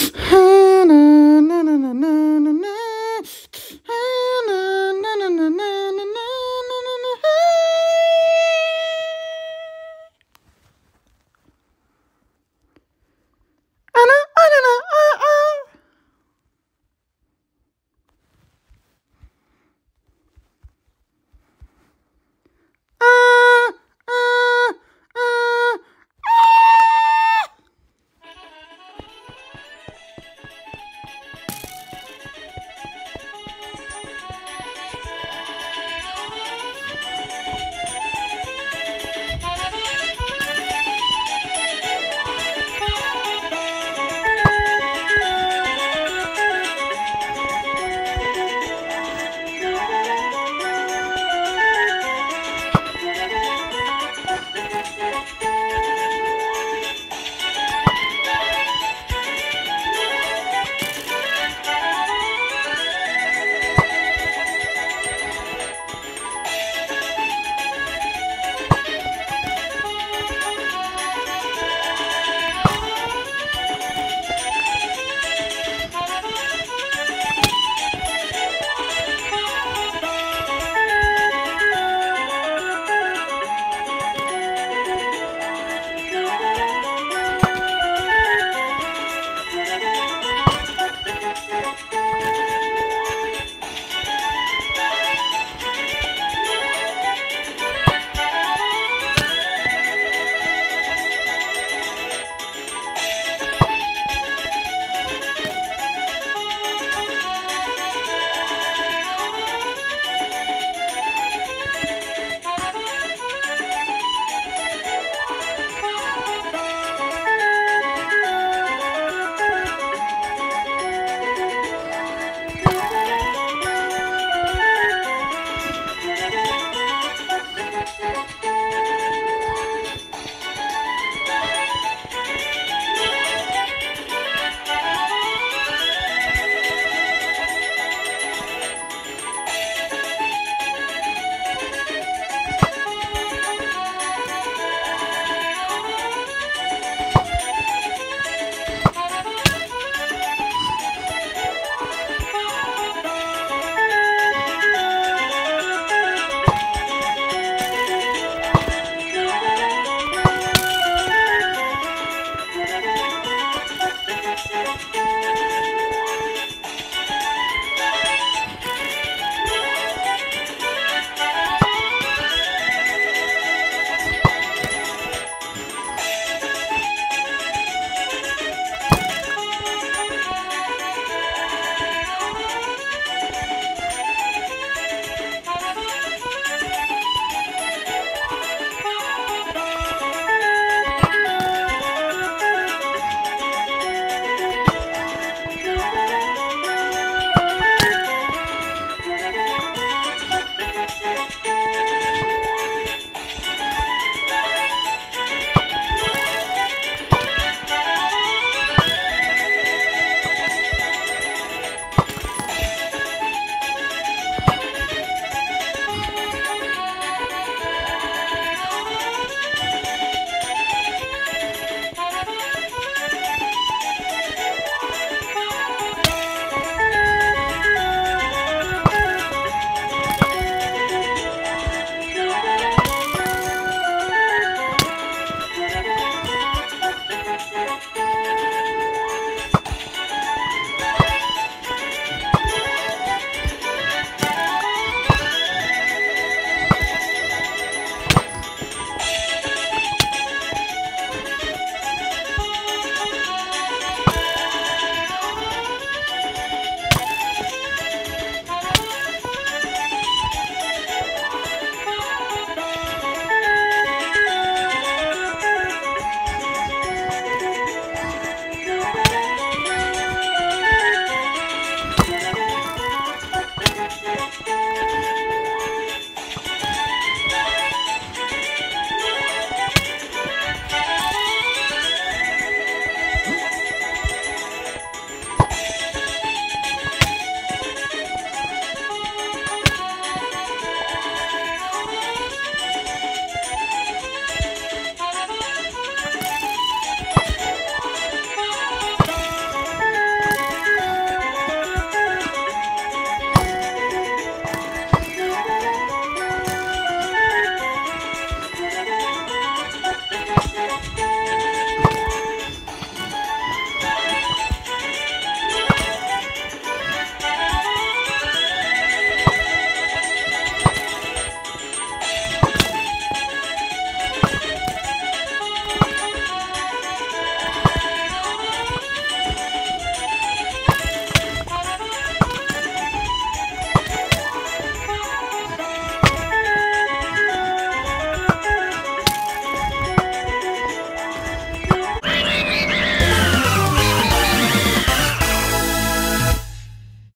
Huh?